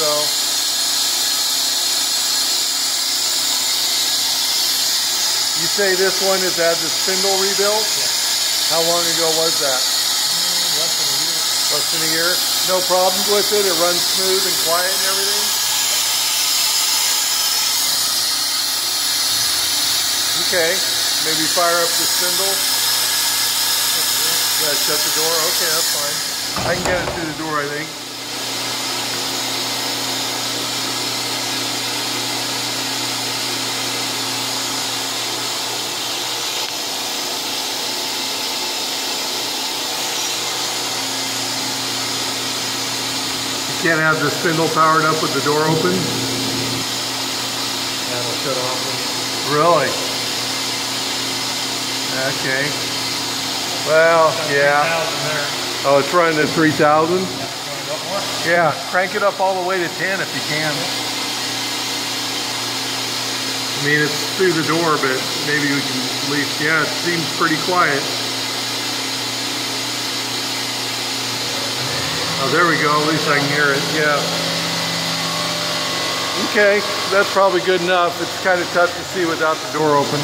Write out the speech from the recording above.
so. You say this one has had the spindle rebuilt? Yeah. How long ago was that? Mm, less than a year. Less than a year? No problems with it? It runs smooth and quiet and everything? Okay, maybe fire up the spindle. Yeah, shut the door. Okay, that's fine. I can get it through the door, I think. Can't have the spindle powered up with the door open? That'll shut off Really? Okay. Well, yeah. Oh, it's running at 3,000? Yeah, you want to go more? Yeah, crank it up all the way to 10 if you can. I mean, it's through the door, but maybe we can at least, yeah, it seems pretty quiet. Oh, there we go. At least I can hear it. Yeah. Okay, that's probably good enough. It's kind of tough to see without the door open.